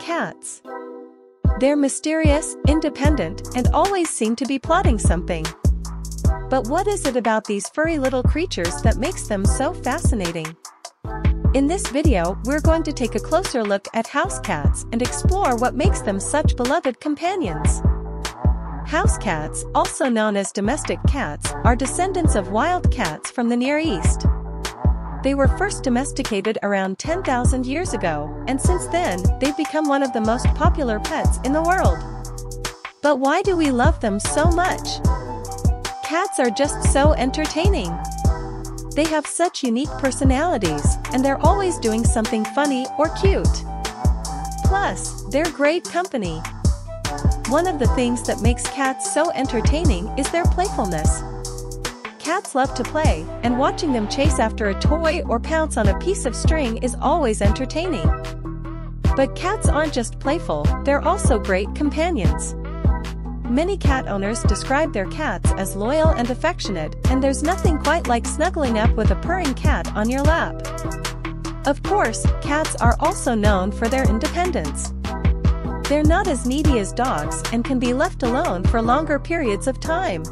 Cats. They're mysterious, independent, and always seem to be plotting something. But what is it about these furry little creatures that makes them so fascinating? In this video, we're going to take a closer look at house cats and explore what makes them such beloved companions. House cats, also known as domestic cats, are descendants of wild cats from the Near East. They were first domesticated around 10,000 years ago, and since then, they've become one of the most popular pets in the world. But why do we love them so much? Cats are just so entertaining. They have such unique personalities, and they're always doing something funny or cute. Plus, they're great company. One of the things that makes cats so entertaining is their playfulness. Cats love to play, and watching them chase after a toy or pounce on a piece of string is always entertaining. But cats aren't just playful, they're also great companions. Many cat owners describe their cats as loyal and affectionate, and there's nothing quite like snuggling up with a purring cat on your lap. Of course, cats are also known for their independence. They're not as needy as dogs and can be left alone for longer periods of time.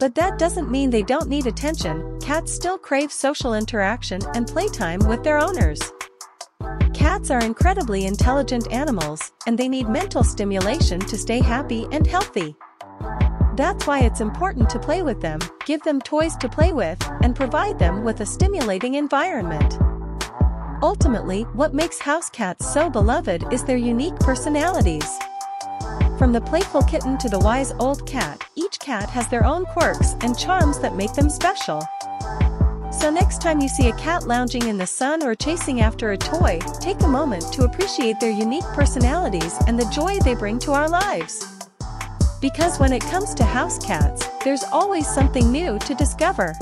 But that doesn't mean they don't need attention, cats still crave social interaction and playtime with their owners. Cats are incredibly intelligent animals, and they need mental stimulation to stay happy and healthy. That's why it's important to play with them, give them toys to play with, and provide them with a stimulating environment. Ultimately, what makes house cats so beloved is their unique personalities. From the playful kitten to the wise old cat, each cat has their own quirks and charms that make them special. So next time you see a cat lounging in the sun or chasing after a toy, take a moment to appreciate their unique personalities and the joy they bring to our lives. Because when it comes to house cats, there's always something new to discover.